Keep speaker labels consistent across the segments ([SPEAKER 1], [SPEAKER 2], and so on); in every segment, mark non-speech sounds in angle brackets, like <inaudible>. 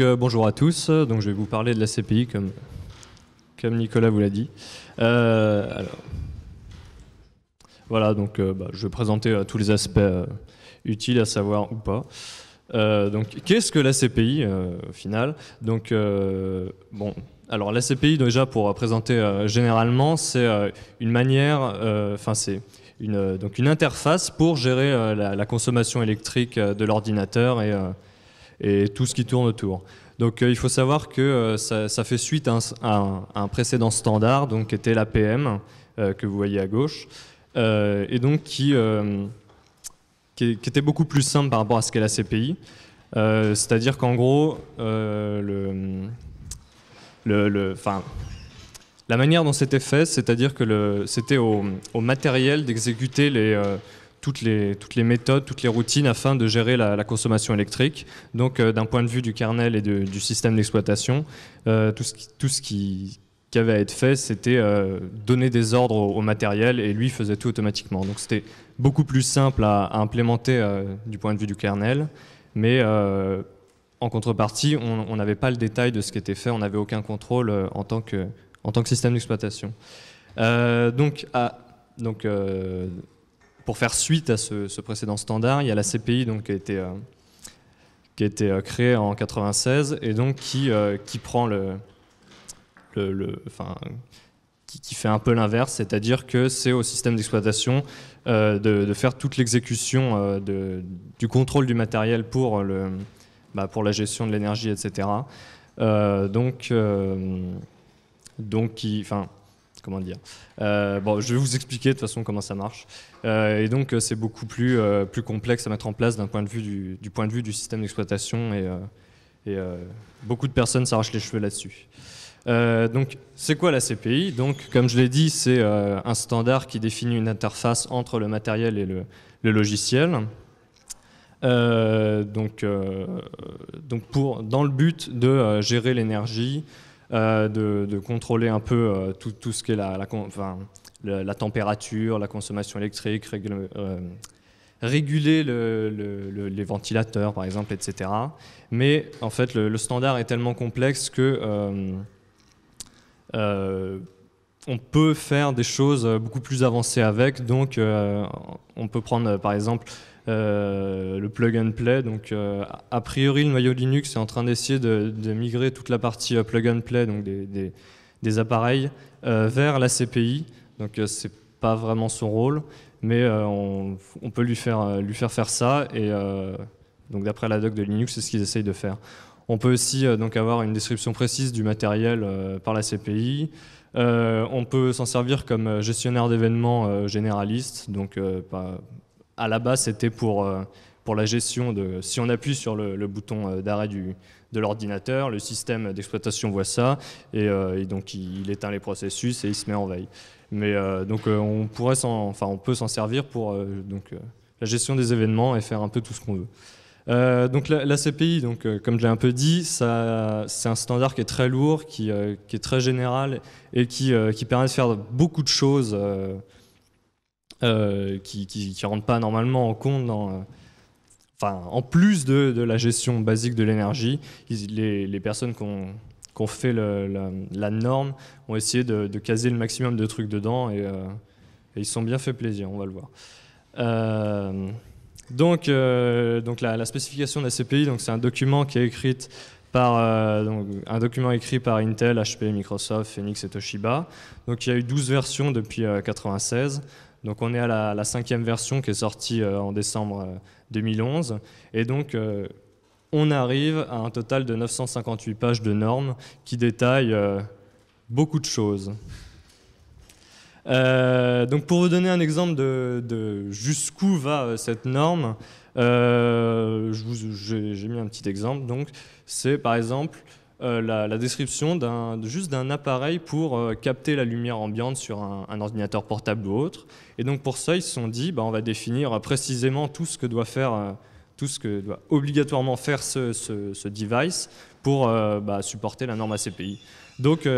[SPEAKER 1] Euh, euh, bonjour à tous. Donc je vais vous parler de la CPI comme Nicolas vous l'a dit. Euh, voilà donc bah, je vais présenter tous les aspects utiles à savoir ou pas. donc qu'est-ce que la CPI au final? Donc bon alors la CPI déjà pour présenter généralement c'est une manière enfin c'est donc une interface pour gérer la, la, consommation électrique de l'ordinateur et et tout ce qui tourne autour. Donc euh, il faut savoir que euh, ça, fait suite à un, précédent standard, donc qui était l'APM, euh, que vous voyez à gauche, et donc qui, était beaucoup plus simple par rapport à ce qu'est la CPI. C'est-à-dire qu'en gros, la manière dont c'était fait, c'est-à-dire que c'était au, matériel d'exécuter les toutes les, toutes les méthodes, toutes les routines afin de gérer la, consommation électrique. Donc euh, d'un point de vue du kernel et du système d'exploitation, euh, tout ce qui, tout ce qui, avait à être fait, c'était euh, donner des ordres au, matériel et lui faisait tout automatiquement. Donc c'était beaucoup plus simple à, implémenter du point de vue du kernel, mais en contrepartie, on n'avait pas le détail de ce qui était fait, on n'avait aucun contrôle en, tant que, en tant que système d'exploitation. donc, donc pour faire suite à ce, précédent standard, il y a la CPI donc, qui a été, euh, euh, créée en 96 et donc qui, euh, qui qui, fait un peu l'inverse, c'est-à-dire que c'est au système d'exploitation de, faire toute l'exécution du contrôle du matériel pour, bah, pour la gestion de l'énergie, etc. donc, donc qui, enfin, comment dire. Euh, bon, je vais vous expliquer de toute façon comment ça marche. Euh, et donc, euh, c'est beaucoup plus, plus complexe à mettre en place d'un point de vue du, point de vue du système d'exploitation et, beaucoup de personnes s'arrachent les cheveux là-dessus. donc, c'est quoi la CPI Donc, comme je l'ai dit, c'est un standard qui définit une interface entre le matériel et le, le logiciel. donc, donc pour, dans le but de gérer l'énergie, euh, de, contrôler un peu euh, tout, ce qui est la, la, température, la consommation électrique, euh, réguler le, les ventilateurs par exemple, etc. Mais en fait, le, standard est tellement complexe que on peut faire des choses beaucoup plus avancées avec. Donc, on peut prendre par exemple le plug and play. Donc, euh, a priori, le noyau Linux est en train d'essayer de, migrer toute la partie euh, plug and play, donc des, appareils, vers la CPI. Donc, c'est pas vraiment son rôle, mais on, peut lui faire, lui faire faire ça. Et donc, d'après la doc de Linux, c'est ce qu'ils essayent de faire. On peut aussi donc avoir une description précise du matériel par la CPI. on peut s'en servir comme gestionnaire d'événements généraliste, donc à la base, c'était pour, euh, pour la gestion de... Si on appuie sur le, bouton euh, d'arrêt de l'ordinateur, le système d'exploitation voit ça, euh, et, donc il, éteint les processus et il se met en veille. Mais donc on, pourrait enfin, on peut s'en servir pour donc, la gestion des événements et faire un peu tout ce qu'on veut. donc la, CPI, donc, comme j'ai un peu dit, c'est un standard qui est très lourd, qui, qui est très général et qui, qui, permet de faire beaucoup de choses euh, qui ne rentrent pas normalement en compte dans, euh, enfin, en plus de, la gestion basique de l'énergie, les, personnes qui ont, fait la, norme ont essayé de, caser le maximum de trucs dedans et, euh, et ils sont bien fait plaisir, on va le voir. donc, donc la, spécification de la CPI, c'est un document qui est écrit par un document écrit par Intel, HP, Microsoft, Phoenix et Toshiba. Donc il y a eu 12 versions depuis 1996. Donc on est à la, cinquième version qui est sortie euh, en décembre 2011. Euh, Et donc euh, on arrive à un total de 958 pages de normes qui détaillent beaucoup de choses. donc pour vous donner un exemple de, jusqu'où va cette norme, j'ai mis un petit exemple. Donc c'est par exemple euh, la, description juste d'un appareil pour euh, capter la lumière ambiante sur un, ordinateur portable ou autre. Et donc pour ça, ils se sont dit, bah, on va définir précisément tout ce que doit faire, euh, tout ce que doit obligatoirement faire ce, device pour bah, supporter la norme ACPI. Donc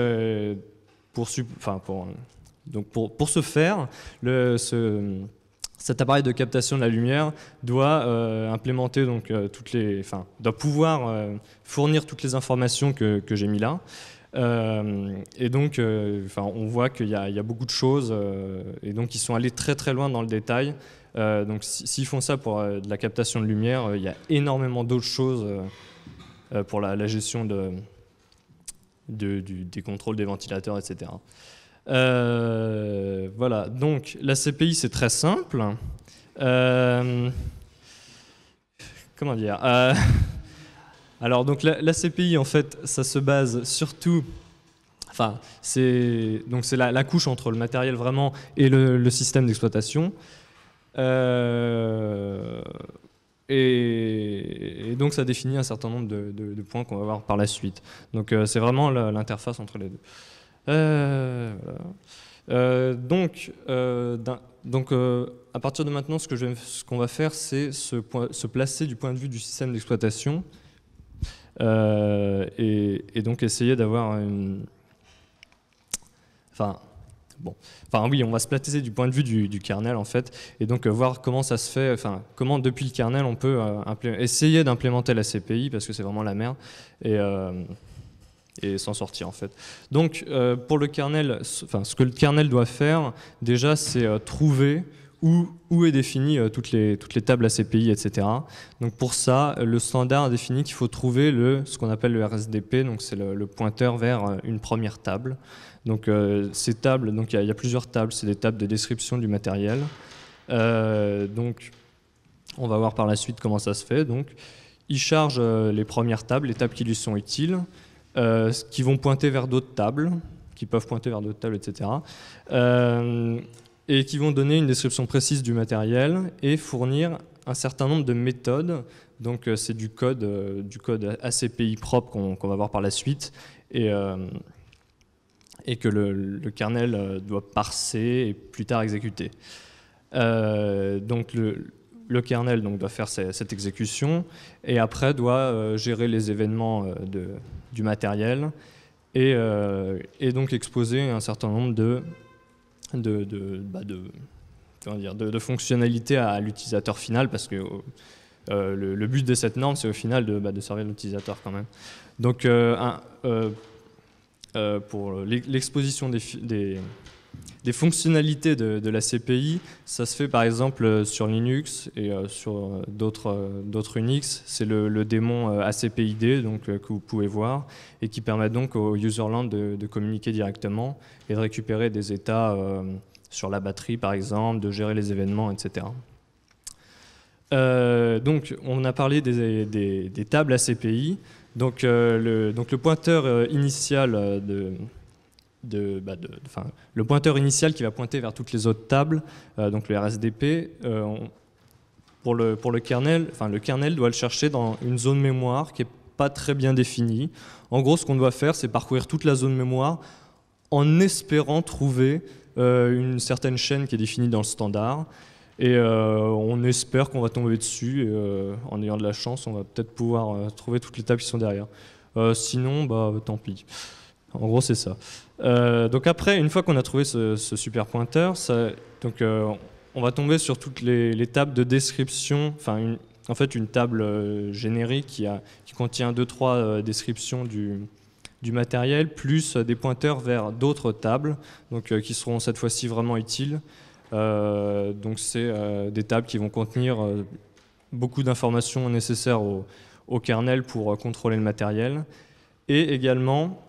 [SPEAKER 1] pour, ce faire, ce, cet appareil de captation de la lumière doit implémenter donc toutes les, enfin, doit pouvoir fournir toutes les informations que, j'ai mis là. et donc, enfin, on voit qu'il y, a beaucoup de choses, et donc ils sont allés très très loin dans le détail. donc, s'ils font ça pour de la captation de lumière, il y a énormément d'autres choses pour la, la gestion de, des contrôles des ventilateurs, etc. Euh, voilà, donc la CPI c'est très simple. Euh, comment dire euh, <laughs> Alors donc la, CPI en fait ça se base surtout, enfin c'est donc c'est la, couche entre le matériel vraiment et le, système d'exploitation. Et, donc ça définit un certain nombre de, points qu'on va voir par la suite. Donc c'est vraiment l'interface entre les deux. Euh, euh, donc, donc à partir de maintenant, ce qu'on ce va faire, c'est se, placer du point de vue du système d'exploitation et, donc essayer d'avoir une... Enfin, Bon. Enfin oui, on va se placer du point de vue du, kernel en fait, et donc euh, voir comment ça se fait, enfin comment depuis le kernel on peut euh, essayer d'implémenter la CPI parce que c'est vraiment la merde et, euh, et s'en sortir en fait. Donc pour le kernel, enfin ce que le kernel doit faire déjà c'est trouver où, où, est définie toutes, les, toutes les tables ACPI, etc. Donc pour ça, le standard définit qu'il faut trouver le, ce qu'on appelle le RSDP, donc c'est le, pointeur vers une première table. Donc euh, ces tables, donc il y, a plusieurs tables, c'est des tables de description du matériel. Euh, donc on va voir par la suite comment ça se fait. Donc il charge euh, les premières tables, les tables qui lui sont utiles, qui vont pointer vers d'autres tables, qui peuvent pointer vers d'autres tables, etc. et qui vont donner une description précise du matériel et fournir un certain nombre de méthodes. Donc c'est du code, du code ACPI propre qu'on va voir par la suite. Et, que le, kernel euh, doit parser et plus tard exécuter. Euh, donc le, kernel donc, doit faire cette exécution et après doit euh, gérer les événements de, du matériel et, et, donc exposer un certain nombre de, de, de, bah fonctionnalités à, l'utilisateur final parce que le, but de cette norme c'est au final de, bah, servir l'utilisateur quand même. Donc euh, pour l'exposition des, fonctionnalités de, la CPI. Ça se fait par exemple euh, sur Linux et euh, sur d'autres Unix. C'est le, démon ACPID donc, que vous pouvez voir et qui permet donc au userland de, de communiquer directement et de récupérer des états sur la batterie par exemple, de gérer les événements, etc. donc, on a parlé des, des, des tables ACPI. Donc, euh, le, pointeur euh, initial euh, bah, le pointeur initial qui va pointer vers toutes les autres tables, donc le RSDP, pour, le, pour le kernel, le kernel doit le chercher dans une zone mémoire qui est pas très bien définie. En gros, ce qu'on doit faire, c'est parcourir toute la zone mémoire en espérant trouver une certaine chaîne qui est définie dans le standard. Et euh, on espère qu'on va tomber dessus. Et, euh, en ayant de la chance, on va peut-être pouvoir euh, trouver toutes les tables qui sont derrière. sinon, bah, tant pis. En gros, c'est ça. Donc après, une fois qu'on a trouvé ce, super pointeur, donc, on va tomber sur toutes les, tables de description, enfin en fait une table générique qui, contient deux trois descriptions du, matériel, plus des pointeurs vers d'autres tables, donc, qui seront cette fois-ci vraiment utiles. Euh, donc c'est euh, des tables qui vont contenir euh, beaucoup d'informations nécessaires au, kernel pour contrôler le matériel. Et également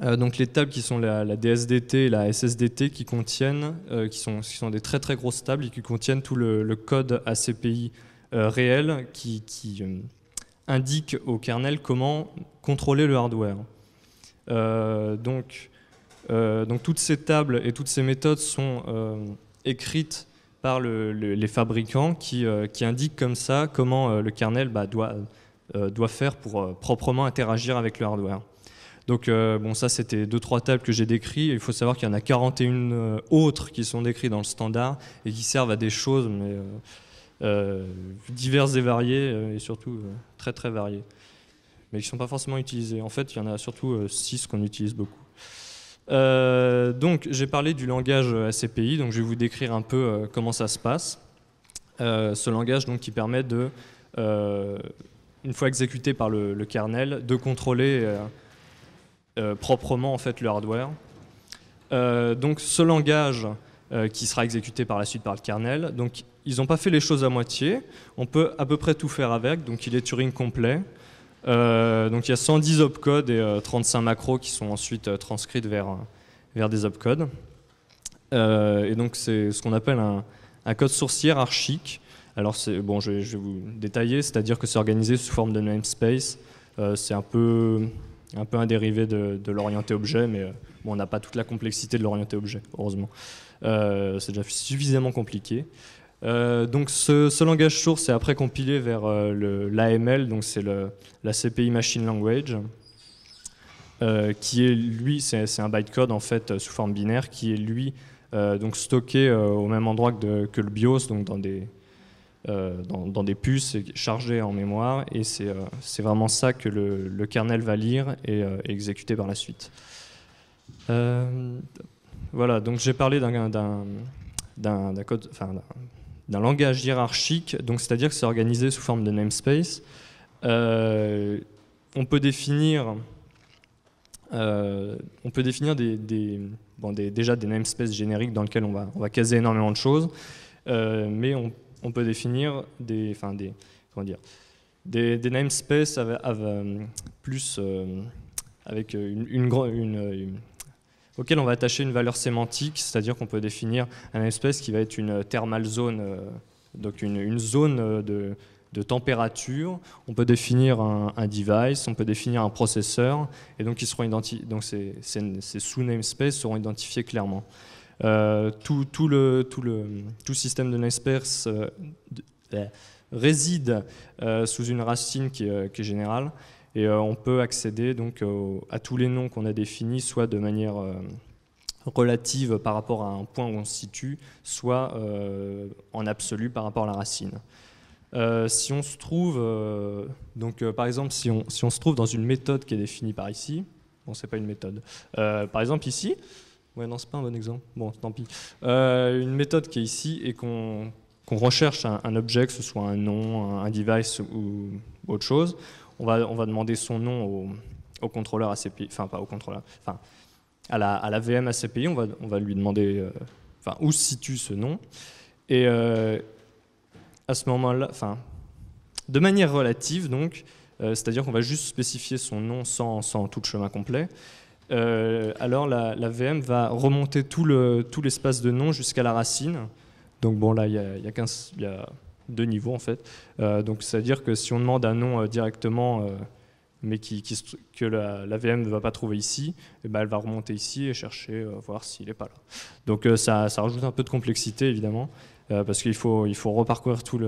[SPEAKER 1] donc les tables qui sont la, DSDT et la SSDT qui contiennent, qui, sont, qui sont des très très grosses tables et qui contiennent tout le, code ACPI réel qui, indique au kernel comment contrôler le hardware. donc, donc toutes ces tables et toutes ces méthodes sont écrite par les fabricants qui, euh, qui, indiquent comme ça comment euh, le kernel bah, doit, euh, doit faire pour proprement interagir avec le hardware. Donc bon, ça c'était deux trois tables que j'ai décrites. Il faut savoir qu'il y en a 41 autres qui sont décrites dans le standard et qui servent à des choses mais, diverses et variées et surtout très très variées, mais qui ne sont pas forcément utilisées. En fait, il y en a surtout 6 qu'on utilise beaucoup. Euh, donc j'ai parlé du langage ACPI, donc je vais vous décrire un peu euh, comment ça se passe. ce langage donc, qui permet de, une fois exécuté par le, kernel, de contrôler proprement en fait, le hardware. donc ce langage qui sera exécuté par la suite par le kernel, donc ils n'ont pas fait les choses à moitié. On peut à peu près tout faire avec, donc il est Turing complet. Euh, donc il y a 110 opcodes et 35 euh, macros qui sont ensuite euh, transcrites vers, vers des opcodes. et donc c'est ce qu'on appelle un, code source hiérarchique. Alors bon, je, vais vous détailler, c'est-à-dire que c'est organisé sous forme de namespace. c'est un peu, un peu un dérivé de, l'orienté objet, mais bon, on n'a pas toute la complexité de l'orienté objet, heureusement. c'est déjà suffisamment compliqué. Euh, donc ce, langage source est après compilé vers euh, l'AML, donc c'est la CPI Machine Language, euh, qui est lui, c'est un bytecode en fait sous forme binaire, qui est lui donc stocké au même endroit que, le BIOS, donc dans des, dans, des puces chargées en mémoire, et c'est vraiment ça que le, kernel va lire et, exécuter par la suite. voilà, donc j'ai parlé d'un code, enfin, d'un langage hiérarchique, donc c'est-à-dire que c'est organisé sous forme de namespace. Euh, on peut définir, euh, on peut définir des, bon, déjà des namespaces génériques dans lesquels on va, on va caser énormément de choses, euh, mais on, on, peut définir des, enfin des, comment dire, des, namespaces avec, plus avec une, une, une auquel on va attacher une valeur sémantique, c'est-à-dire qu'on peut définir un espèce qui va être une thermal zone, euh, donc une, zone euh, de, température. On peut définir un, device, on peut définir un processeur, et donc, ils seront donc ces, sous-namespaces seront identifiés clairement. Euh, tout, le, tout, le, tout système de namespace réside sous une racine qui est générale. Et euh, on peut accéder donc à tous les noms qu'on a définis, soit de manière euh, relative par rapport à un point où on se situe, soit euh, en absolu par rapport à la racine. si on se trouve, donc par exemple, si on, si on, se trouve dans une méthode qui est définie par ici, bon, c'est pas une méthode. par exemple ici, ouais, non, c'est pas un bon exemple. Bon, tant pis. une méthode qui est ici et qu'on recherche un, objet, que ce soit un nom, un device ou autre chose, on va, on va demander son nom au, contrôleur ACPI, enfin pas au contrôleur, enfin à la, à la VM ACPI, on va, on va lui demander euh, où se situe ce nom. Et euh, à ce moment-là, enfin, de manière relative, donc, euh, c'est-à-dire qu'on va juste spécifier son nom sans, sans tout le chemin complet, alors la, VM va remonter tout l'espace de nom jusqu'à la racine. Donc bon, là, il y a, y, a 15, y a deux niveaux en fait. Euh, donc c'est-à-dire que si on demande un nom euh, directement, euh, mais que la, VM ne va pas trouver ici, eh ben elle va remonter ici et chercher, voir s'il n'est pas là. Donc ça, rajoute un peu de complexité évidemment, parce qu'il faut, il reparcourir tout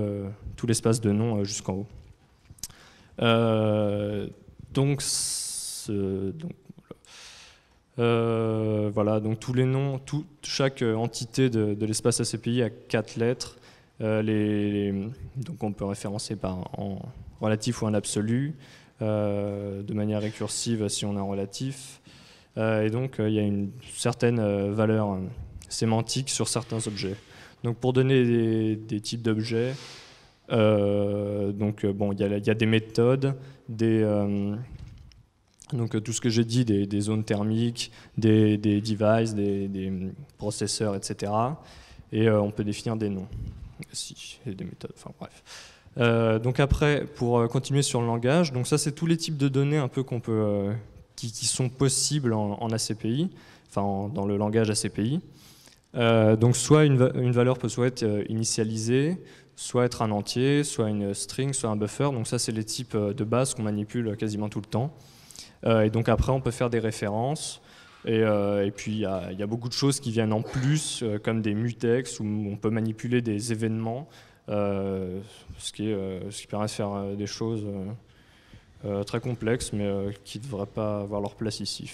[SPEAKER 1] l'espace de nom jusqu'en haut. donc, donc voilà, donc tous les noms, chaque entité de, l'espace ACPI a quatre lettres euh, donc on peut référencer par en relatif ou en absolu, euh, de manière récursive si on a un relatif. Euh, et donc il y a une certaine valeur sémantique sur certains objets. Donc pour donner des, types d'objets, donc bon, il y, a des méthodes, des donc tout ce que j'ai dit, des, zones thermiques, des, devices, des, processeurs, etc. Et on peut définir des noms si, il y a des méthodes, enfin bref. Euh, donc après, pour euh, continuer sur le langage, donc ça c'est tous les types de données un peu qu'on peut, euh, qui, sont possibles en, ACPI, enfin dans le langage ACPI. donc soit une, une, valeur peut soit être initialisée, soit être un entier, soit une string, soit un buffer. Donc ça c'est les types de base qu'on manipule quasiment tout le temps. Et donc après on peut faire des références, euh, et, puis il y, a beaucoup de choses qui viennent en plus, euh, comme des mutex, où on peut manipuler des événements, euh, ce, qui permet de faire des choses très complexes, mais qui ne devraient pas avoir leur place ici.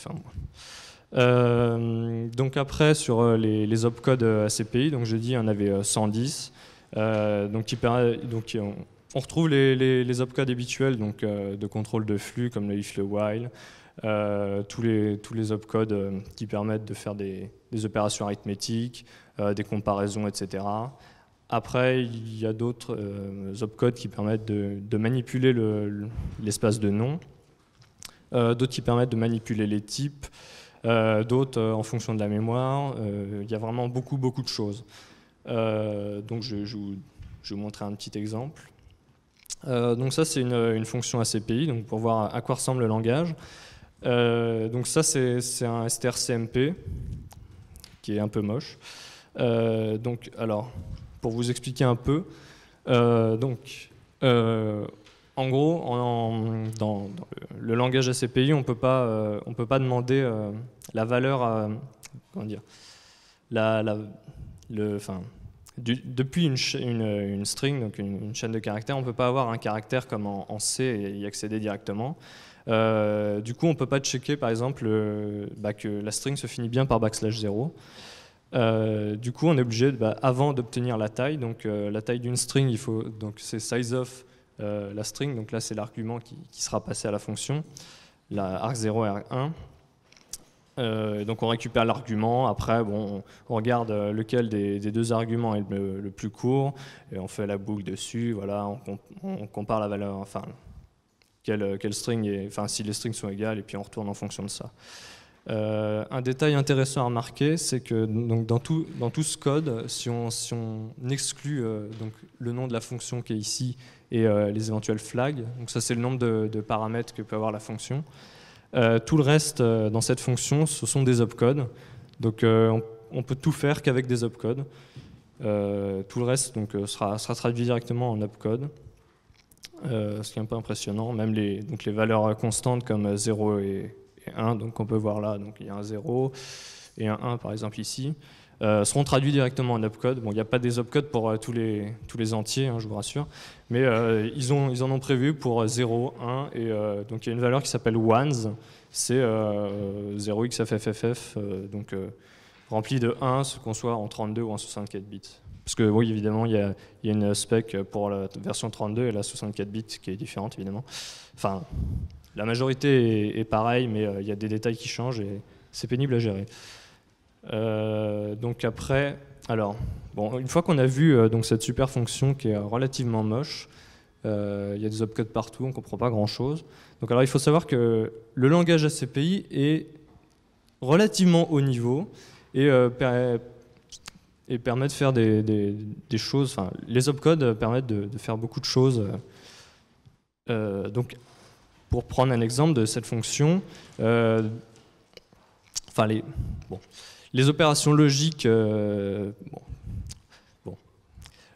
[SPEAKER 1] donc après, sur les, opcodes ACPI, donc j'ai dit il y en avait 110. donc, qui donc on, retrouve les, opcodes habituels donc, de contrôle de flux, comme le if, le while. Euh, tous, les, opcodes euh, qui permettent de faire des, opérations arithmétiques, euh, des comparaisons, etc. après, il y a d'autres opcodes qui permettent de, manipuler l'espace de nom, d'autres qui permettent de manipuler les types, d'autres en fonction de la mémoire. il y a vraiment beaucoup, beaucoup de choses. donc je, je, vais vous montrer un petit exemple. Donc ça, c'est une, fonction ACPI, donc pour voir à quoi ressemble le langage. Euh, donc ça, c'est un strcmp qui est un peu moche. Euh, donc, alors, pour vous expliquer un peu, euh, donc, en gros, dans, le langage ACPI, on ne peut pas demander la valeur, comment dire, la, le, enfin, depuis une, une, string, donc une, chaîne de caractères, on ne peut pas avoir un caractère comme en, C et y accéder directement. Euh, du coup, on ne peut pas checker, par exemple, euh, bah, que la string se finit bien par backslash 0. Euh, du coup, on est obligé, bah, avant d'obtenir la taille, donc la taille d'une string, il faut donc c'est size of la string, donc là c'est l'argument qui, sera passé à la fonction, la arc0 arc1. donc on récupère l'argument, après bon, on, regarde lequel des, deux arguments est le, plus court, et on fait la boucle dessus, voilà, on, compare la valeur, enfin quelle, string est, enfin si les strings sont égales, et puis on retourne en fonction de ça. Euh, un détail intéressant à remarquer, c'est que donc, dans, tout, dans tout ce code, si on, si on exclut euh, donc, le nom de la fonction qui est ici et euh, les éventuels flags, donc ça c'est le nombre de, paramètres que peut avoir la fonction, tout le reste dans cette fonction, ce sont des opcodes. Donc on, on, peut tout faire qu'avec des opcodes. tout le reste donc, sera, traduit directement en opcode. Euh, ce qui est un peu impressionnant. Même les valeurs constantes comme 0 et, 1, donc on peut voir là, donc il y a un 0 et un 1 par exemple ici, euh, seront traduits directement en opcode. Bon, il n'y a pas des opcodes pour euh, tous, les, entiers, hein, je vous rassure, mais ils, ont, ils en ont prévu pour 0, 1, et donc il y a une valeur qui s'appelle ones, c'est 0xFFFF, donc rempli de 1, ce qu'on soit en 32 ou en 64 bits. Parce que oui, évidemment, il y, a, une spec pour la version 32 et la 64 bits qui est différente, évidemment. Enfin, la majorité est, pareille, mais euh, il y a des détails qui changent et c'est pénible à gérer. Euh, donc après, alors, bon, une fois qu'on a vu euh, donc cette super fonction qui est relativement moche, il y a des opcodes partout, on ne comprend pas grand-chose. Donc alors, il faut savoir que le langage ACPI est relativement haut niveau et et permet de faire des, choses. Enfin, les opcodes permettent de, faire beaucoup de choses. Euh, donc, pour prendre un exemple de cette fonction, euh, enfin les, bon, les opérations logiques. Euh, bon,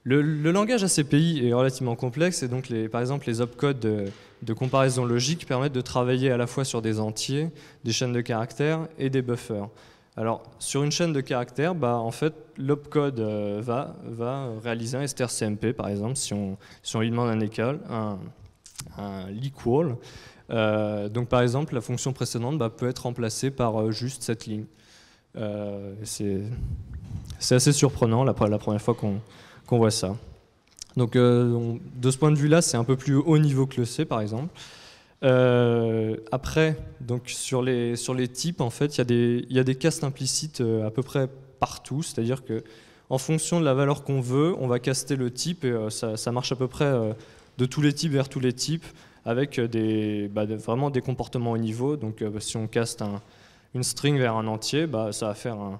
[SPEAKER 1] Le, langage ACPI est relativement complexe et donc, les, par exemple, les opcodes de, comparaison logique permettent de travailler à la fois sur des entiers, des chaînes de caractères et des buffers. Alors, sur une chaîne de caractères, bah, en fait, l'opcode euh, va, va réaliser un strcmp, par exemple, si on, si on lui demande un égal, un, un equal. Euh, donc, par exemple, la fonction précédente bah, peut être remplacée par juste cette ligne. C'est assez surprenant la, première fois qu'on voit ça. Donc, de ce point de vue-là, c'est un peu plus haut niveau que le C, par exemple. Euh, après, donc sur les, types, en fait, il y, a des, castes implicites euh, à peu près partout, c'est-à-dire que en fonction de la valeur qu'on veut, on va caster le type et euh, ça, marche à peu près de tous les types vers tous les types avec bah, vraiment des comportements au niveau. Donc si on caste un, une string vers un entier, bah, ça va faire un,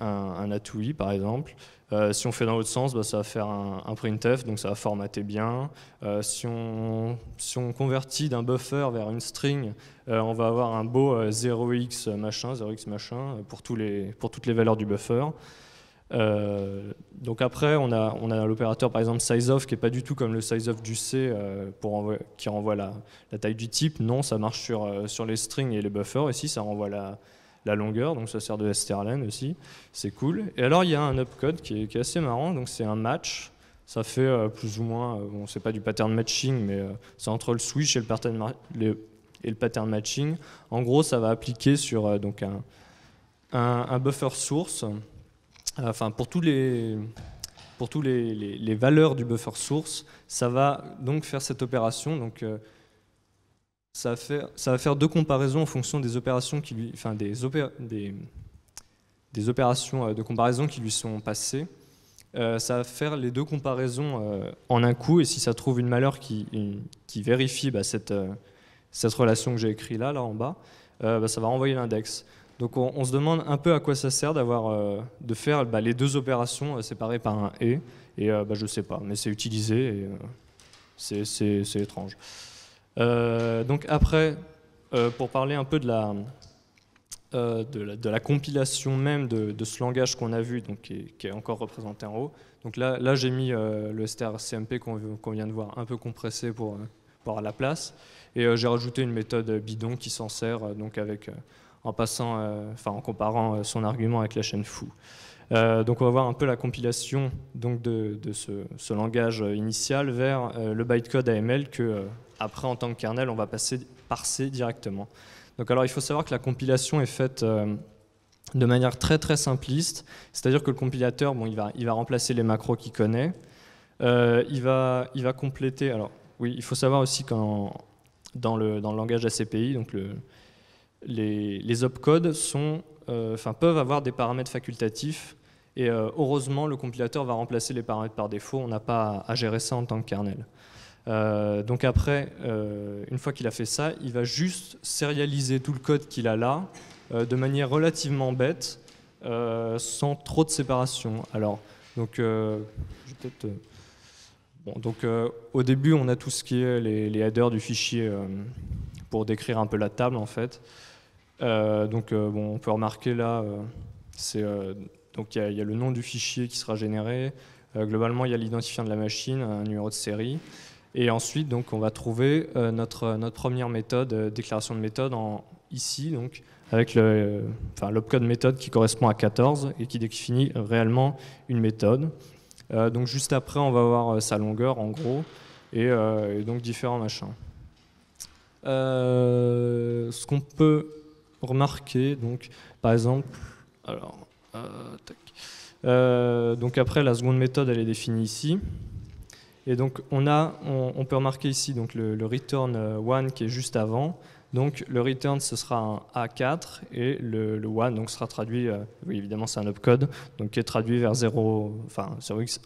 [SPEAKER 1] un, par exemple. Euh, si on fait dans l'autre sens, bah, ça va faire un, printf, donc ça va formater bien. Euh, si, on, si, on, convertit d'un buffer vers une string, euh, on va avoir un beau 0x machin, 0x machin pour, tous les, pour toutes les valeurs du buffer. Donc après, on a, l'opérateur par exemple sizeof qui n'est pas du tout comme le sizeof du C pour qui renvoie la, taille du type. Non, ça marche sur, sur les strings et les buffers. Ici, ça renvoie la, longueur, donc ça sert de strlen aussi, c'est cool. Et alors il y a un opcode qui est, assez marrant, donc c'est un match, ça fait euh, plus ou moins, euh, bon c'est pas du pattern matching, mais euh, c'est entre le switch et le, pattern et le pattern matching. En gros, ça va appliquer sur donc un, buffer source, enfin pour tous les pour tous les, les, valeurs du buffer source, ça va donc faire cette opération. Donc ça va, faire, ça va faire deux comparaisons en fonction des opérations qui lui, des, des, opérations euh, de comparaison qui lui sont passées. ça va faire les deux comparaisons en un coup, et si ça trouve une malheur qui, qui vérifie bah, cette, cette relation que j'ai écrite là, là en bas, bah, ça va renvoyer l'index. Donc on, se demande un peu à quoi ça sert d'avoir, de faire bah, les deux opérations séparées par un et, et bah, je ne sais pas, mais c'est utilisé et c'est étrange. donc après, pour parler un peu de la, euh, de, la, compilation même de, ce langage qu'on a vu, donc, qui, est, encore représenté en haut. Donc là, là j'ai mis euh, le strcmp qu'on vient de voir un peu compressé pour, euh, pour avoir la place. Et j'ai rajouté une méthode bidon qui s'en sert donc avec, enfin, en comparant son argument avec la chaîne foo. donc on va voir un peu la compilation donc de, ce, langage initial vers le bytecode AML que après en tant que kernel on va passer parser directement. Donc alors il faut savoir que la compilation est faite euh, de manière très très simpliste, c'est-à-dire que le compilateur, bon, il, va, il va remplacer les macros qu'il connaît, euh, il, va, il va compléter, alors oui, il faut savoir aussi qu'en dans le, dans le langage ACPI, donc le, les, les opcodes euh, peuvent avoir des paramètres facultatifs, et heureusement le compilateur va remplacer les paramètres par défaut, on n'a pas à gérer ça en tant que kernel. Euh, donc après, euh, une fois qu'il a fait ça, il va juste sérialiser tout le code qu'il a là euh, de manière relativement bête, sans trop de séparation. Alors, donc, au début, on a tout ce qui est les, headers du fichier pour décrire un peu la table en fait. Donc, bon, on peut remarquer là, c'est donc il y, a le nom du fichier qui sera généré. globalement, il y a l'identifiant de la machine, un numéro de série. Et ensuite, donc, on va trouver euh, notre, notre première méthode, euh, déclaration de méthode, ici, donc, avec le, enfin, l'opcode méthode qui correspond à 14 et qui définit réellement une méthode. Euh, donc, juste après, on va voir sa longueur, en gros, et, donc différents machins. ce qu'on peut remarquer, donc, par exemple, alors, donc après, la seconde méthode, elle est définie ici. Et donc on, a, on, peut remarquer ici donc le, return 1 euh, qui est juste avant. Donc le return ce sera un A4 et le, le 1 donc sera traduit, euh, oui évidemment c'est un opcode, donc qui est traduit vers 0, enfin 0x1.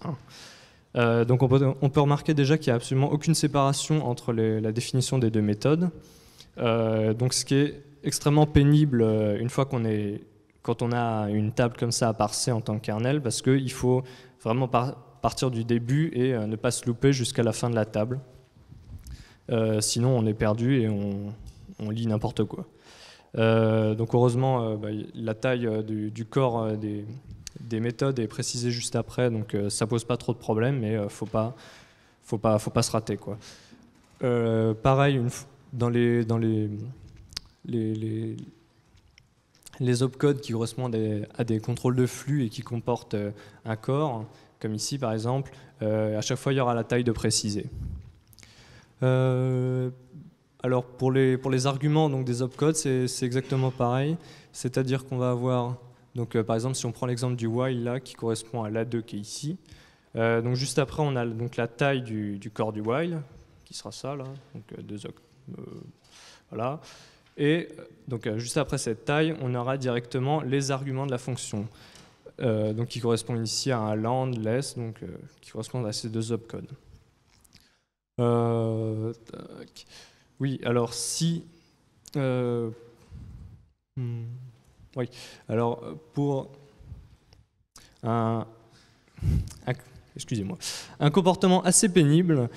[SPEAKER 1] Euh, donc on peut, on peut, remarquer déjà qu'il n'y a absolument aucune séparation entre la définition des deux méthodes. donc ce qui est extrêmement pénible une fois qu'on est, quand on a une table comme ça à parser en tant que kernel, parce qu'il faut vraiment par, partir du début et euh, ne pas se louper jusqu'à la fin de la table. Euh, sinon, on est perdu et on, lit n'importe quoi. Euh, donc heureusement, bah, la taille du, corps des, méthodes est précisée juste après, donc ça pose pas trop de problèmes, mais faut pas, faut pas, faut pas se rater quoi. pareil, une, dans les, dans les, les, opcodes qui correspondent à des contrôles de flux et qui comportent un corps, comme ici par exemple, euh, à chaque fois il y aura la taille de préciser. Euh, alors pour les, arguments donc, des opcodes, c'est exactement pareil, c'est-à-dire qu'on va avoir, donc, euh, par exemple si on prend l'exemple du while là, qui correspond à l'A2 qui est ici, donc juste après on a donc la taille du, du corps du while, qui sera ça là, donc deux voilà. Et donc juste après cette taille, on aura directement les arguments de la fonction. Euh, donc qui correspond ici à un land, less, donc, euh, qui correspondent à ces deux opcodes. Euh, oui, alors si... Hmm, oui, alors pour un, excusez-moi, un comportement assez pénible,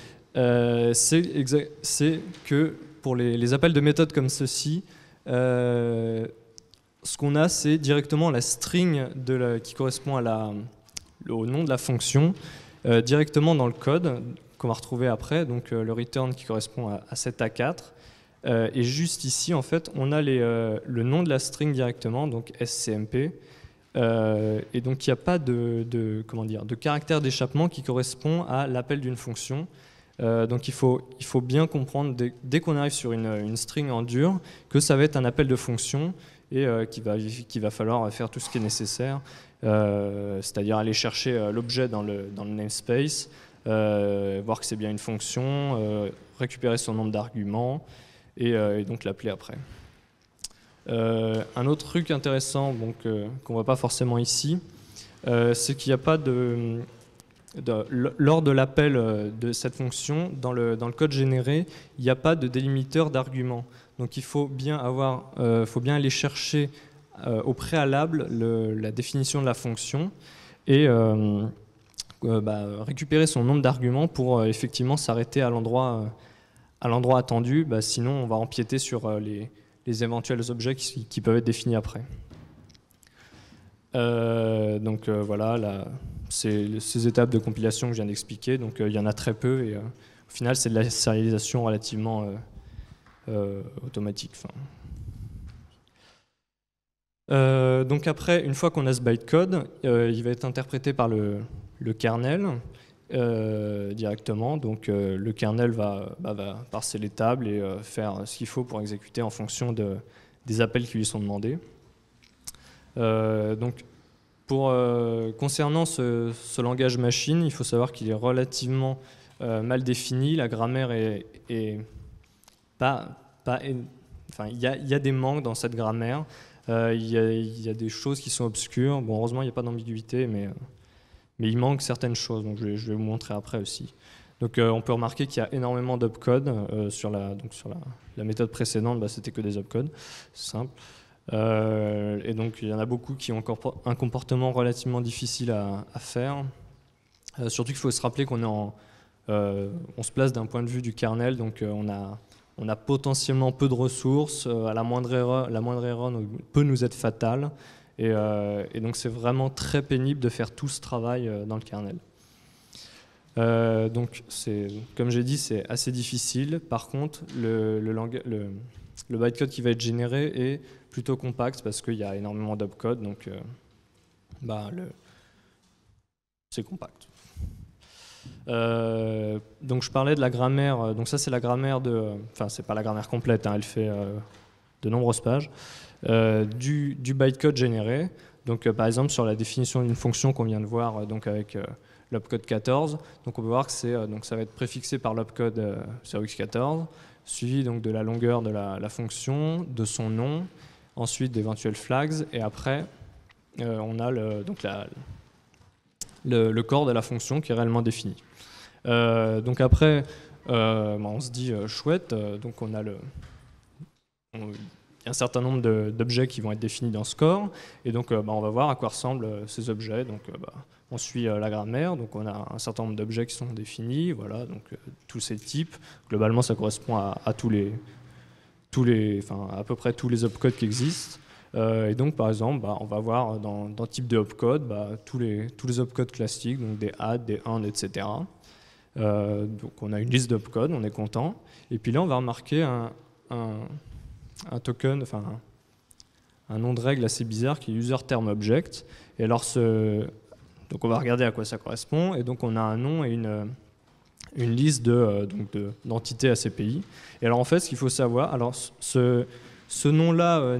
[SPEAKER 1] c'est que pour les, appels de méthode comme ceci, ce qu'on a, c'est directement la string qui correspond au nom de la fonction, euh, directement dans le code qu'on va retrouver après, donc euh, le return qui correspond à, à cet A4. Euh, et juste ici, en fait, on a le nom de la string directement, donc SCMP. et donc, il n'y a pas de, de, comment dire, de caractère d'échappement qui correspond à l'appel d'une fonction. Donc il faut, il faut bien comprendre dès, qu'on arrive sur une, une, string en dur que ça va être un appel de fonction et euh, qu'il va, va falloir faire tout ce qui est nécessaire, euh, c'est-à-dire aller chercher euh, l'objet dans le, dans le namespace, voir que c'est bien une fonction, récupérer son nombre d'arguments et, donc l'appeler après. un autre truc intéressant qu'on ne voit pas forcément ici, c'est qu'il n'y a pas de... lors de l'appel de cette fonction, dans le, dans le code généré, il n'y a pas de délimiteur d'arguments. Donc il faut bien, avoir, faut bien aller chercher au préalable la définition de la fonction et bah, récupérer son nombre d'arguments pour effectivement s'arrêter à l'endroit attendu, bah, sinon on va empiéter sur les, les éventuels objets qui, peuvent être définis après. Euh, donc euh, voilà, c'est ces étapes de compilation que je viens d'expliquer. Donc euh, il y en a très peu et au final c'est de la sérialisation relativement automatique. donc après, une fois qu'on a ce bytecode, il va être interprété par le, le kernel euh, directement. Donc euh, le kernel va, bah, parser les tables et euh, faire ce qu'il faut pour exécuter en fonction de, des appels qui lui sont demandés. donc pour, concernant ce, langage machine, il faut savoir qu'il est relativement mal défini. La grammaire est, pas, enfin, il y, a, des manques dans cette grammaire. Il y, a des choses qui sont obscures. Bon, heureusement, il n'y a pas d'ambiguïté, mais il manque certaines choses, donc je vais, vous montrer après aussi. Donc euh, on peut remarquer qu'il y a énormément d'upcodes euh, sur, la, méthode précédente, bah, c'était que des upcodes, c'est simple. Euh, et donc il y en a beaucoup qui ont encore un comportement relativement difficile à, faire. surtout qu'il faut se rappeler qu'on est en, on se place d'un point de vue du kernel, donc on a, on a potentiellement peu de ressources. à la moindre erreur, la moindre erreur peut nous être fatale. Euh, et, donc c'est vraiment très pénible de faire tout ce travail euh, dans le kernel. Euh, donc comme j'ai dit, c'est assez difficile. Par contre, le, le, bytecode qui va être généré est plutôt compact parce qu'il y a énormément d'opcode, donc bah, c'est compact. donc je parlais de la grammaire, donc ça c'est la grammaire de, enfin c'est pas la grammaire complète, hein, elle fait de nombreuses pages. Euh, du, bytecode généré. Donc, euh, par exemple, sur la définition d'une fonction qu'on vient de voir euh, donc avec l'opcode 14, donc on peut voir que ça va être préfixé par l'opcode 0x14, suivi donc de la longueur de la, fonction, de son nom, ensuite d'éventuels flags, et après on a le, donc corps de la fonction qui est réellement défini. donc après, bah, on se dit chouette, donc on a le, un certain nombre d'objets qui vont être définis dans Score. Et donc, euh, bah, on va voir à quoi ressemblent euh, ces objets. Donc, euh, bah, on suit la grammaire. Donc, on a un certain nombre d'objets qui sont définis. Voilà, donc tous ces types. Globalement, ça correspond à, tous les, tous les, enfin, à peu près tous les opcodes qui existent. et donc, par exemple, bah, on va voir dans, dans type de opcode tous, les, tous les opcodes classiques, donc des add, des and, etc. donc, on a une liste d'opcodes, on est content. Et puis là, on va remarquer un token, enfin un, nom de règle assez bizarre qui est user term object. Et alors ce, donc on va regarder à quoi ça correspond. Et donc on a un nom et une, une liste de, donc d'entités ACPI. Et alors en fait, ce qu'il faut savoir, alors ce, ce nom-là euh,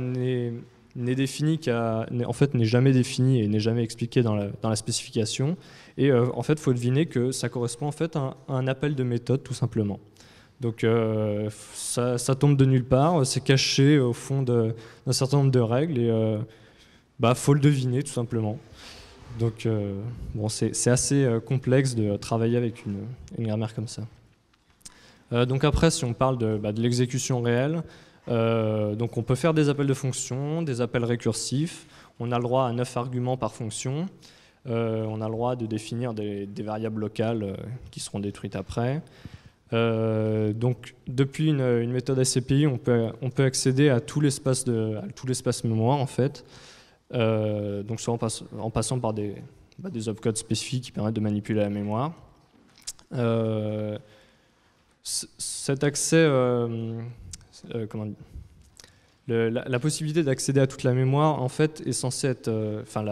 [SPEAKER 1] n'est défini qu'à, en fait n'est jamais défini et n'est jamais expliqué dans la, dans la spécification. Et euh, en fait, faut deviner que ça correspond en fait à un appel de méthode tout simplement. Donc euh, ça, tombe de nulle part, c'est caché au fond d'un certain nombre de règles et euh, bah faut le deviner tout simplement. Donc euh, bon, c'est assez complexe de travailler avec une, grammaire comme ça. donc après, si on parle de, bah, de l'exécution réelle, donc on peut faire des appels de fonction, des appels récursifs. On a le droit à 9 arguments par fonction. on a le droit de définir des variables locales qui seront détruites après. Euh, donc, depuis une, méthode ACPI, on peut, accéder à tout l'espace mémoire en fait. Euh, donc, soit en, passant par des, bah, des opcodes spécifiques qui permettent de manipuler la mémoire. Euh, cet accès, comment la, possibilité d'accéder à toute la mémoire, en fait, est censée être, enfin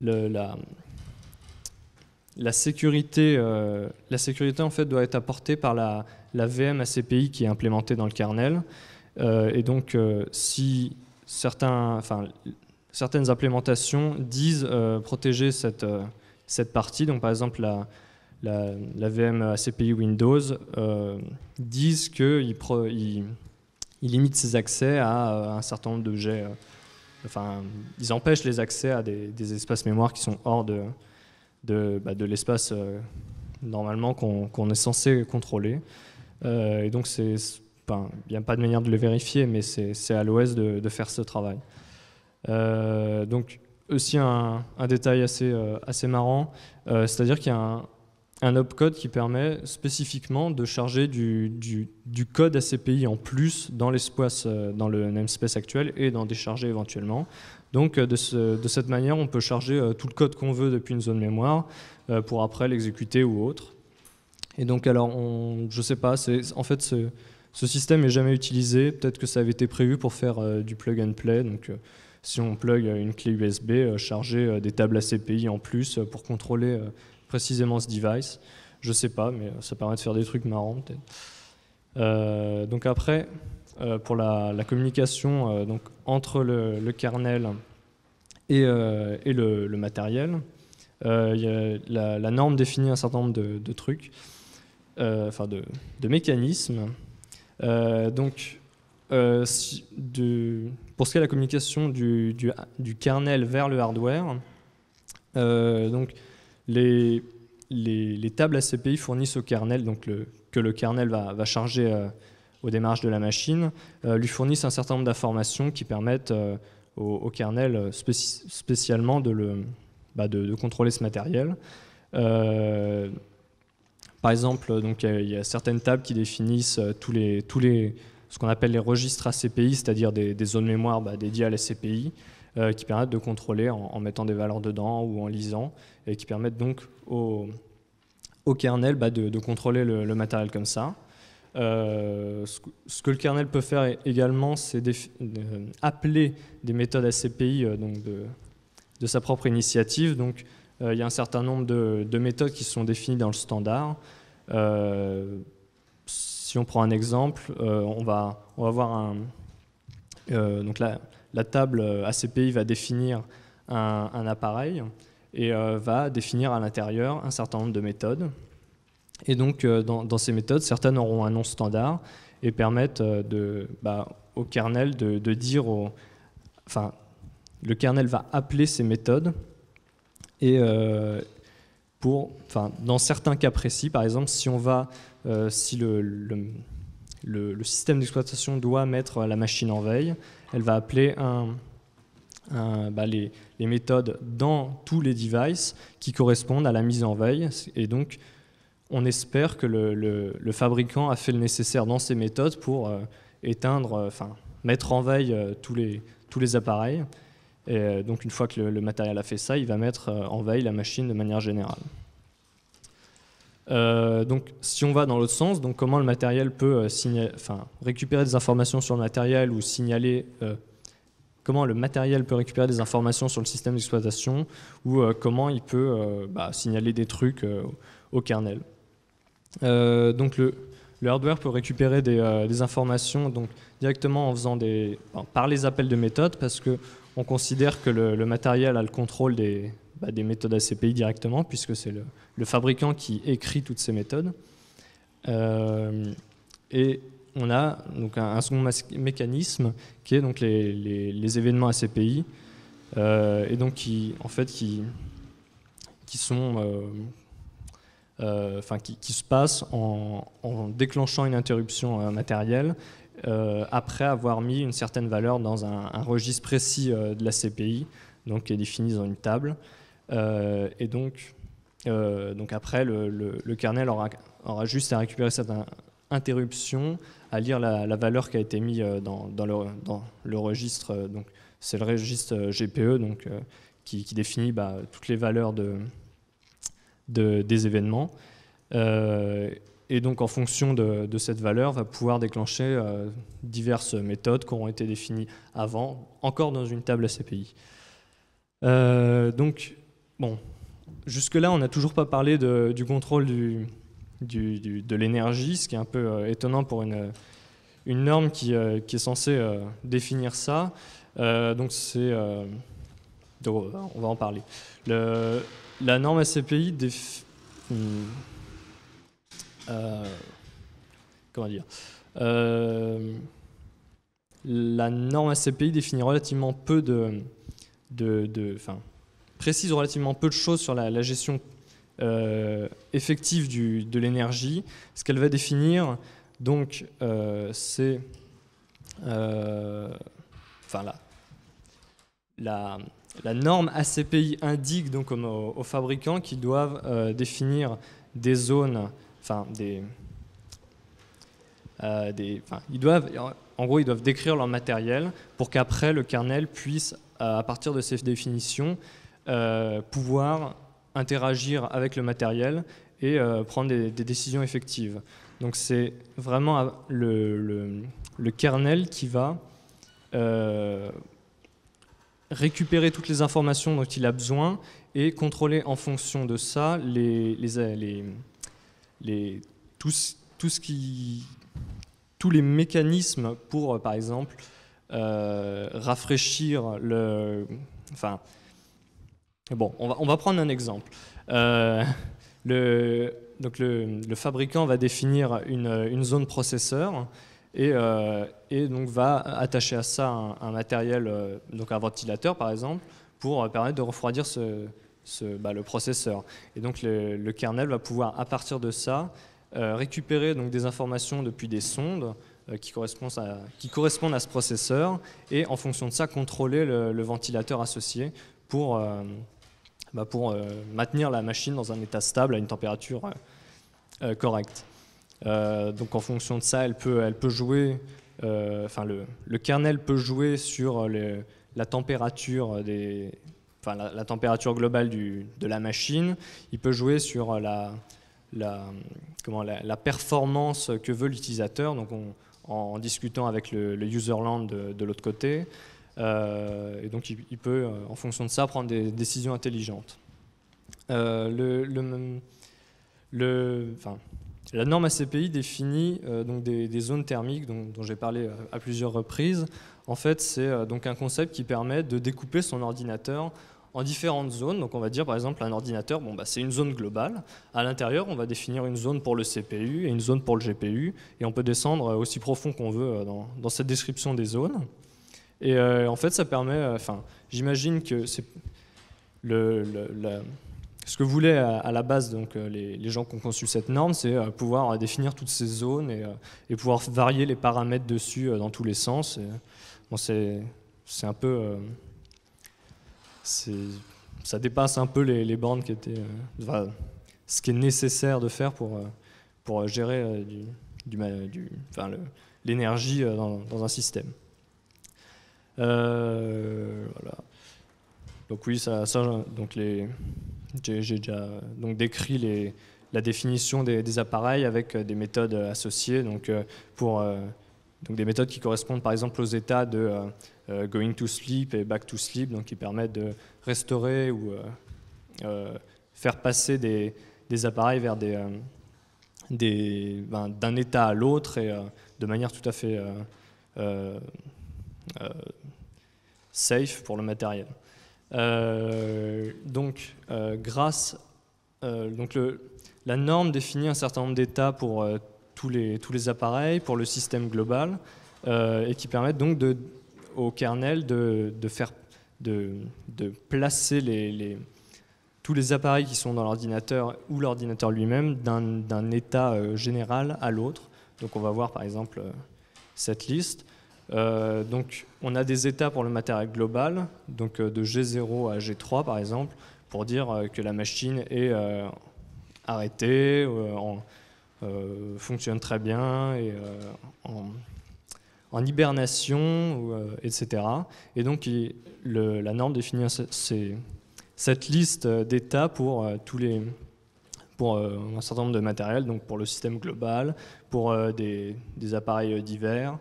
[SPEAKER 1] la la sécurité, euh, la sécurité en fait doit être apportée par la, VM ACPI qui est implémentée dans le kernel. Euh, et donc, euh, si certains, enfin, certaines implémentations disent protéger cette, cette partie, donc par exemple la, la, VM ACPI Windows, disent qu'ils il, il ses accès à un certain nombre d'objets enfin, ils empêchent les accès à des, espaces mémoire qui sont hors de, de, bah, de l'espace normalement qu'on est censé contrôler. et donc, il n'y a pas de manière de le vérifier, mais c'est à l'OS de, faire ce travail. donc, aussi un, détail assez, euh, assez marrant, euh, c'est-à-dire qu'il y a un, un opcode qui permet spécifiquement de charger du, du, code ACPI en plus dans l'espace, euh, dans le namespace actuel et d'en décharger éventuellement. Donc de, de, cette manière, on peut charger tout le code qu'on veut depuis une zone mémoire pour après l'exécuter ou autre. Et donc alors, on, je sais pas, en fait ce, système n'est jamais utilisé. Peut-être que ça avait été prévu pour faire du plug and play. Donc si on plug une clé USB, euh, charger euh, des tables ACPI en plus euh, pour contrôler précisément ce device. Je sais pas, mais ça permet de faire des trucs marrants peut-être. donc après, pour la, communication entre le, kernel et, et le, matériel, la, norme définit un certain nombre de, trucs, enfin de, mécanismes. donc euh, pour ce qui est de la communication du, du, kernel vers le hardware, euh, donc les, les, les, tables ACPI fournissent au kernel, donc que le kernel va, va charger euh, au démarrage de la machine, lui fournissent un certain nombre d'informations qui permettent au, kernel spécialement de, le, bah de, contrôler ce matériel. par exemple, il y a certaines tables qui définissent les, tous les ce qu'on appelle les registres ACPI, c'est-à-dire des, zones mémoire bah, dédiées à la CPI, euh, qui permettent de contrôler en, mettant des valeurs dedans ou en lisant, et qui permettent donc au, au kernel bah, de, contrôler le, matériel comme ça. Euh, ce, que le kernel peut faire également, c'est appeler des méthodes ACPI euh, donc de, sa propre initiative. Donc, il y a un certain nombre de, de, méthodes qui sont définies dans le standard si on prend un exemple, euh, on, va, voir un. Euh, donc la, la, table ACPI va définir un, appareil et euh, va définir à l'intérieur un certain nombre de méthodes. Et donc, dans, ces méthodes, certaines auront un nom standard et permettent de, bah, au kernel de, dire enfin, le kernel va appeler ces méthodes et pour, enfin, dans certains cas précis, par exemple, si on va euh, si le, système d'exploitation doit mettre la machine en veille, elle va appeler bah, les, méthodes dans tous les devices qui correspondent à la mise en veille. Et donc, on espère que le, fabricant a fait le nécessaire dans ces méthodes pour euh, éteindre, euh, enfin, mettre en veille tous, les, tous les appareils. Donc, une fois que le, matériel a fait ça, il va mettre en veille la machine de manière générale. Euh, donc, si on va dans l'autre sens, comment le matériel peut euh, récupérer des informations sur le matériel ou signaler euh, comment le matériel peut récupérer des informations sur le système d'exploitation ou comment il peut bah, signaler des trucs au kernel. Donc le, hardware peut récupérer des, informations donc, directement en faisant des, par les appels de méthode parce que on considère que le matériel a le contrôle des, bah, des méthodes ACPI directement, puisque c'est le, fabricant qui écrit toutes ces méthodes. Euh, et on a donc un, second mécanisme qui est donc les, les, événements ACPI, euh, et donc qui, en fait, qui, qui sont, euh, enfin, qui, se passent en, déclenchant une interruption matérielle après avoir mis une certaine valeur dans un, registre précis de la CPI, donc qui est défini dans une table. Euh, et donc, euh, donc après, le, kernel aura, aura, juste à récupérer cette interruption, à lire la, valeur qui a été mise euh, dans, dans, le, dans le, registre. Donc, c'est le registre GPE donc, qui, définit bah, toutes les valeurs de, de des événements. et donc, en fonction de, cette valeur, va pouvoir déclencher diverses méthodes qui auront été définies avant, encore dans une table ACPI. donc, Bon, jusque-là, on n'a toujours pas parlé du contrôle de l'énergie, ce qui est un peu euh, étonnant pour une, norme qui, euh, qui est censée euh, définir ça. donc c'est, on va en parler. Le, la norme ACPI hmm, comment dire la norme ACPI définit relativement peu de, de, enfin, précise relativement peu de choses sur la, gestion effective du, de l'énergie. Ce qu'elle va définir, donc, c'est, enfin là, la, la norme ACPI indique donc aux, fabricants qu'ils doivent euh, définir des zones, enfin des, euh, ils doivent, en gros, ils doivent décrire leur matériel pour qu'après le kernel puisse, à partir de ces définitions, euh, pouvoir interagir avec le matériel et prendre des, décisions effectives. Donc c'est vraiment le, kernel qui va récupérer toutes les informations dont il a besoin et contrôler en fonction de ça les, qui, tous les mécanismes pour, par exemple, euh, rafraîchir le... Enfin, bon, on va, on va prendre un exemple. Euh, le, donc le, fabricant va définir une, une zone processeur euh, et, donc va attacher à ça un, matériel, euh, donc un ventilateur par exemple, pour euh, permettre de refroidir bah, le processeur. Et donc le, kernel va pouvoir, à partir de ça, récupérer donc, des informations depuis des sondes qui, correspondent à, ce processeur et en fonction de ça, contrôler le, ventilateur associé pour, bah, pour maintenir la machine dans un état stable à une température correcte. Euh, donc en fonction de ça, elle peut, elle peut jouer, euh, enfin le, le, kernel peut jouer sur la température des, enfin la, température globale du, de la machine. Il peut jouer sur la, la comment, la, performance que veut l'utilisateur. Donc en, discutant avec le, userland de, de l'autre côté. Euh, et donc il, peut, en fonction de ça, prendre des décisions intelligentes. le, le, enfin, la norme ACPI définit euh, donc des, zones thermiques dont, j'ai parlé euh, à plusieurs reprises. En fait, c'est euh, donc un concept qui permet de découper son ordinateur en différentes zones. Donc on va dire par exemple un ordinateur, bon, bah, c'est une zone globale. À l'intérieur, on va définir une zone pour le CPU et une zone pour le GPU. Et on peut descendre aussi profond qu'on veut dans, cette description des zones. Et en fait, ça permet, enfin, j'imagine que c'est le, ce que voulaient à, la base donc, euh, les, gens qui ont conçu cette norme, c'est euh, pouvoir euh, définir toutes ces zones et, pouvoir varier les paramètres dessus dans tous les sens. c'est un peu. ça dépasse un peu les, bornes qui étaient. ce qui est nécessaire de faire pour, gérer l'énergie dans, un système. Donc oui, ça donc les, j'ai déjà donc décrit les, la définition des, appareils avec euh, des méthodes euh, associées, donc, euh, pour, donc des méthodes qui correspondent par exemple aux états de going to sleep et back to sleep, donc qui permettent de restaurer ou faire passer des, appareils vers des, des ben, d'un état à l'autre et de manière tout à fait safe pour le matériel. Euh, donc, euh, grâce, euh, donc la norme définit un certain nombre d'états pour tous, les, tous les appareils, pour le système global, et qui permettent donc au kernel de, de faire, de, de placer les, les, tous les appareils qui sont dans l'ordinateur ou l'ordinateur lui-même d'un état général à l'autre. Donc on va voir par exemple cette liste. Euh, donc, on a des états pour le matériel global, donc euh, de G0 à G3 par exemple, pour dire euh, que la machine est arrêtée, fonctionne très bien, et en, hibernation, etc. Et donc, la norme définit cette liste d'états pour un certain nombre de matériels, donc pour le système global, pour des, appareils divers,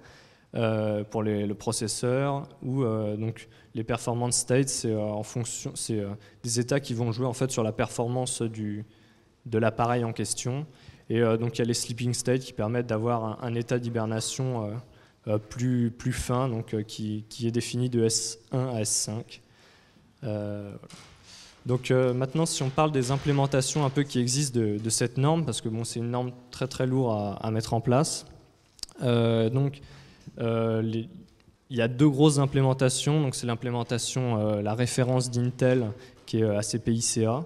[SPEAKER 1] euh, pour le processeur ou euh, donc les performance states c'est euh, en fonction c'est des états qui vont jouer en fait sur la performance du, de l'appareil en question et donc il y a les sleeping states qui permettent d'avoir un, état d'hibernation plus, plus fin donc qui, qui, est défini de S1 à S5 donc maintenant, si on parle des implémentations un peu qui existent de, cette norme, parce que bon, c'est une norme très très lourde à, à mettre en place. donc, euh, il y a deux grosses implémentations. Donc c'est l'implémentation, la référence d'Intel qui est ACPICA,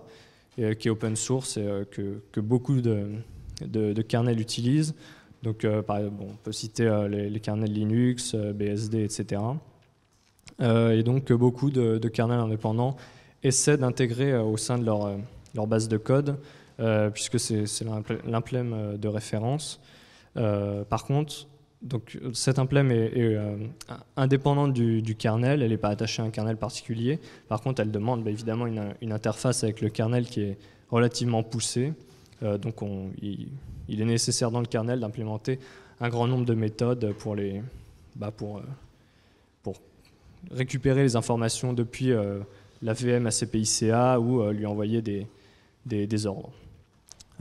[SPEAKER 1] qui est open source et que, que, beaucoup de, de, kernels utilisent. Donc bon, on peut citer les, kernels Linux, BSD, etc. et donc beaucoup de, kernels indépendants essaient d'intégrer au sein de leur, leur base de code euh, puisque c'est l'implème euh, de référence. Euh, par contre, donc, cette implème est, indépendante du, kernel, elle n'est pas attachée à un kernel particulier. Par contre, elle demande bah, évidemment une, interface avec le kernel qui est relativement poussée. donc, il, est nécessaire dans le kernel d'implémenter un grand nombre de méthodes pour, bah, pour récupérer les informations depuis la VM à CPICA ou lui envoyer des, des ordres.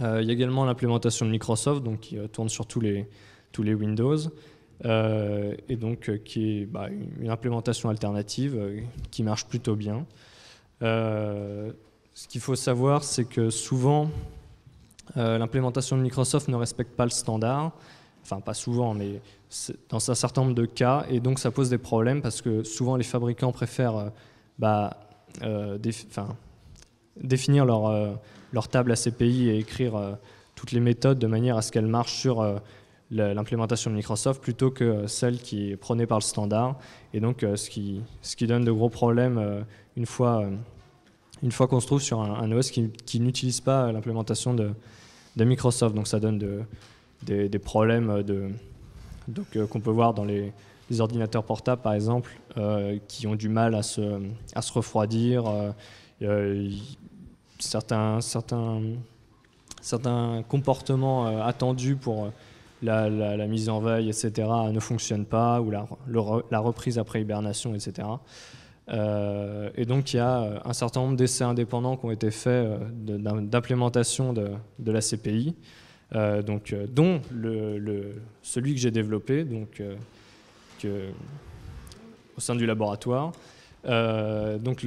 [SPEAKER 1] Euh, il y a également l'implémentation de Microsoft, donc qui euh, tourne sur tous les, les Windows, euh, et donc qui est bah, une implémentation alternative qui marche plutôt bien. ce qu'il faut savoir, c'est que souvent, l'implémentation de Microsoft ne respecte pas le standard, enfin pas souvent, mais dans un certain nombre de cas, et donc ça pose des problèmes parce que souvent les fabricants préfèrent bah, définir leur, leur table ACPI et écrire euh, toutes les méthodes de manière à ce qu'elles marchent sur euh, l'implémentation de Microsoft plutôt que celle qui est prônée par le standard. Et donc, euh, ce, qui, ce qui donne de gros problèmes une fois, une fois qu'on se trouve sur un, OS qui, qui n'utilise pas l'implémentation de, Microsoft. Donc, ça donne de, des, problèmes de, donc, qu'on peut voir dans les, ordinateurs portables, par exemple, qui ont du mal à se, à se refroidir certains, certains, certains comportements euh, attendus pour euh, la, mise en veille, etc., ne fonctionnent pas, ou la, reprise après hibernation, etc. Euh, et donc il y a un certain nombre d'essais indépendants qui ont été faits d'implémentation de, de, la CPI, donc, dont celui que j'ai développé donc, que, au sein du laboratoire. donc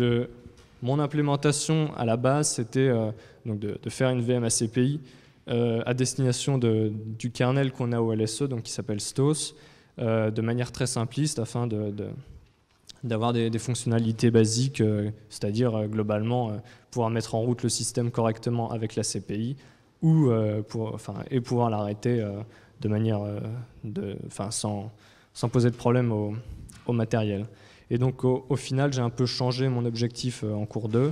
[SPEAKER 1] mon implémentation à la base, c'était euh, donc de, faire une VM ACPI euh, à destination de, du kernel qu'on a au LSE, donc qui s'appelle STOS, euh, de manière très simpliste afin d'avoir des, fonctionnalités basiques, c'est-à-dire globalement pouvoir mettre en route le système correctement avec la CPI ou, enfin, et pouvoir l'arrêter de manière enfin, sans, poser de problème au, matériel. Et donc au, final, j'ai un peu changé mon objectif euh, en cours 2, euh,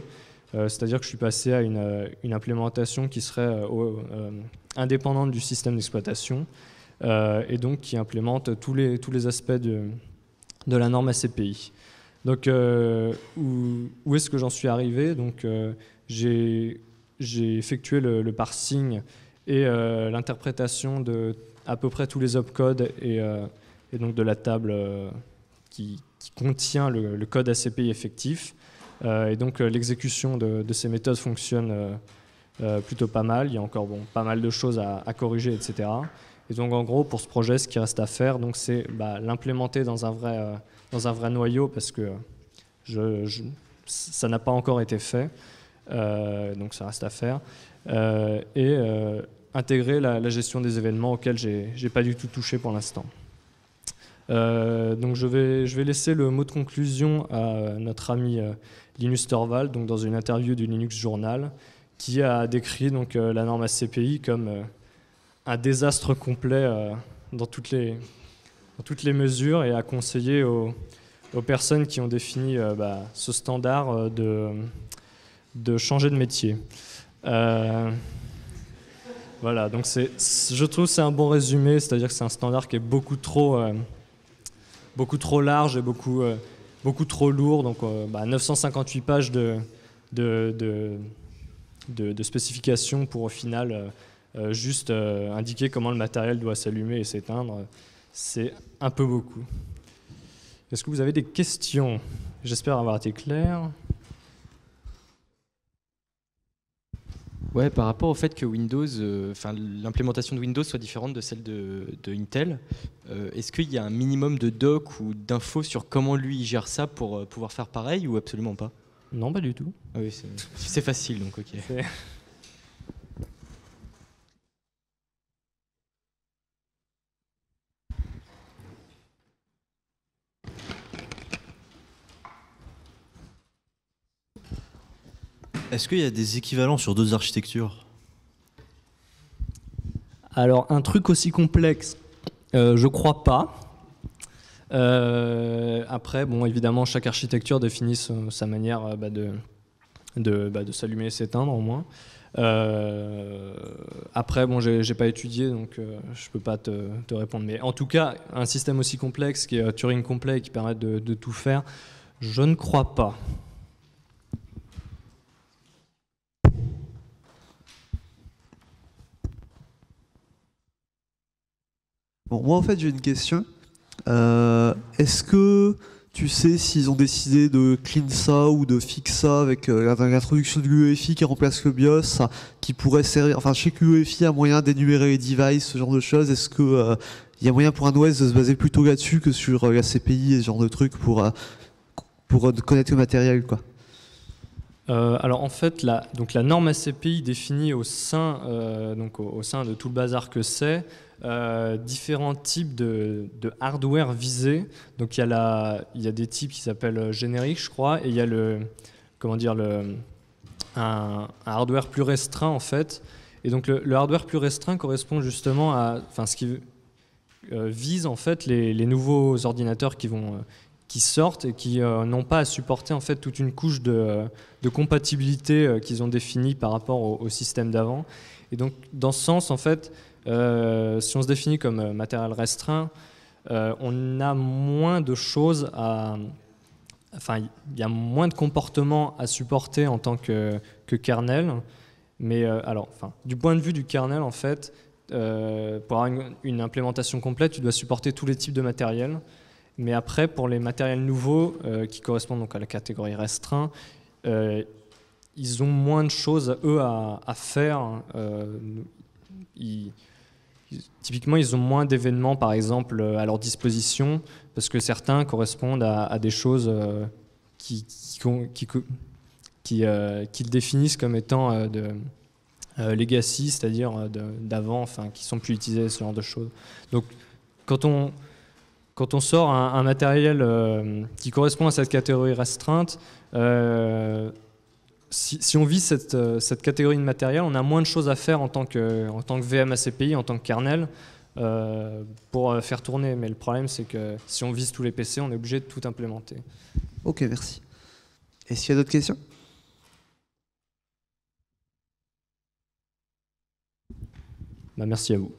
[SPEAKER 1] c'est-à-dire que je suis passé à une, euh, implémentation qui serait indépendante du système d'exploitation et donc qui implémente tous les, aspects de, la norme ACPI. Donc où, est-ce que j'en suis arrivé? Donc j'ai effectué le, parsing et l'interprétation de à peu près tous les opcodes et, donc de la table qui contient le, code ACPI effectif. Euh, et donc euh, l'exécution de, ces méthodes fonctionne euh, plutôt pas mal. Il y a encore bon, pas mal de choses à, corriger, etc. Et donc en gros, pour ce projet, ce qui reste à faire, c'est bah, l'implémenter dans, un vrai, dans un vrai noyau parce que ça n'a pas encore été fait. donc ça reste à faire. et intégrer la, gestion des événements auxquels j'ai pas du tout touché pour l'instant. Donc je vais, je vais laisser le mot de conclusion à notre ami Linus Torvald, donc dans une interview du Linux Journal, qui a décrit donc, euh, la norme ACPI comme un désastre complet dans, toutes les, dans toutes les mesures et a conseillé aux, aux personnes qui ont défini bah, ce standard de, de changer de métier. voilà, donc je trouve c'est un bon résumé, c'est-à-dire que c'est un standard qui est beaucoup trop beaucoup trop large et beaucoup, euh, beaucoup trop lourd. Donc 958 euh, bah, pages de, de, spécifications pour au final euh, juste indiquer comment le matériel doit s'allumer et s'éteindre. C'est un peu beaucoup. Est-ce que vous avez des questions? J'espère avoir été clair.
[SPEAKER 2] Ouais, par rapport au fait que Windows, euh, l'implémentation de Windows soit différente de celle de, Intel, euh, est-ce qu'il y a un minimum de doc ou d'infos sur comment lui il gère ça pour euh, pouvoir faire pareil ou absolument pas?
[SPEAKER 1] Non, pas du tout.
[SPEAKER 2] Ah oui, c'est facile donc, ok.
[SPEAKER 3] Est-ce qu'il y a des équivalents sur d'autres architectures?
[SPEAKER 1] Alors, un truc aussi complexe, euh, je crois pas. Euh, après, bon, évidemment, chaque architecture définit sa manière euh, bah, bah, de s'allumer et s'éteindre, au moins. après, bon, j'ai pas étudié, donc je peux pas te, répondre. Mais en tout cas, un système aussi complexe, qui est Turing complet, qui permet de tout faire, je ne crois pas.
[SPEAKER 4] Bon, moi en fait j'ai une question. Euh, est-ce que tu sais s'ils ont décidé de clean ça ou de fix ça avec euh, l'introduction de l'UEFI qui remplace le BIOS, qui pourrait servir. Enfin, je sais que l'UEFI a moyen d'énumérer les devices, ce genre de choses. Est-ce que euh, il y a moyen pour un OS de se baser plutôt là-dessus que sur la CPI et ce genre de trucs pour pour connaître le matériel, quoi?
[SPEAKER 1] Alors en fait, la, donc la norme ACPI définie au sein, donc au, sein de tout le bazar que c'est, euh, différents types de, hardware visés. Donc il y, a la, il y a des types qui s'appellent euh, génériques, je crois, et il y a le, comment dire, le, un, hardware plus restreint en fait. Et donc le, hardware plus restreint correspond justement à, enfin ce qui euh, vise en fait les, nouveaux ordinateurs qui vont qui sortent et qui n'ont pas à supporter en fait toute une couche de, de compatibilité qu'ils ont définie par rapport au, au système d'avant. Et donc dans ce sens en fait, euh, si on se définit comme euh, matériel restreint, euh, on a moins de choses à. Enfin, il y a moins de comportements à supporter en tant que, que kernel. Mais alors, enfin, du point de vue du kernel, en fait, pour avoir une, implémentation complète, tu dois supporter tous les types de matériel. Mais après, pour les matériels nouveaux qui correspondent donc à la catégorie restreint, ils ont moins de choses, eux, à, faire. Ils, typiquement, ils ont moins d'événements, par exemple, à leur disposition, parce que certains correspondent à, des choses euh, qui, qui, qui, euh, définissent comme étant euh, de legacy, c'est-à-dire d'avant, enfin, qui sont plus utilisés, ce genre de choses. Donc, quand on, quand on sort un, matériel qui correspond à cette catégorie restreinte, si, on vit euh, cette, catégorie de matériel, on a moins de choses à faire en tant que, en tant que VM ACPI, en tant que kernel, euh, pour euh, faire tourner. Mais le problème, c'est que si on vise tous les PC, on est obligé de tout implémenter.
[SPEAKER 4] Ok, merci. Est-ce qu'il y a d'autres questions?
[SPEAKER 1] Bah, Merci à vous.